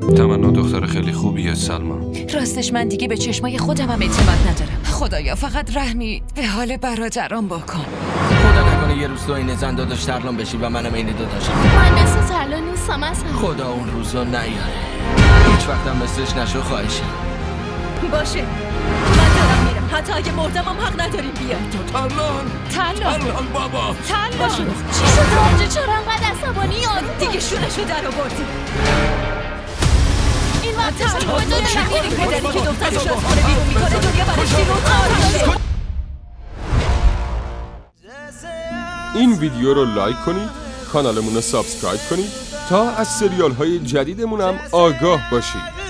تمنا دختر خیلی خوبیه سلما راستش من دیگه به چشمای خودم هم اعتماد ندارم. خدایا فقط رحمی به حال برادرام بکن. خدا نکنه یه روز تو این زن داداش ترلان بشی و منم این داداشم من مثل ترلا نیستم اصلا. خدا اون روزا نیاره. هیچ وقتم مثلش نشو خواهشم باشه. من دارم میرم. حتی اگه مردمم حق نداریم بیای ترلان. تلا ترلان بابا. تلا چی شد؟ آنجا چرا انقدر عصبانی؟ یارو دیگه شونشو در آوردی. این ویدیو رو like کنید کانالمون رو subscribe کنید تا از سریال های جدیدمون هم آگاه باشید.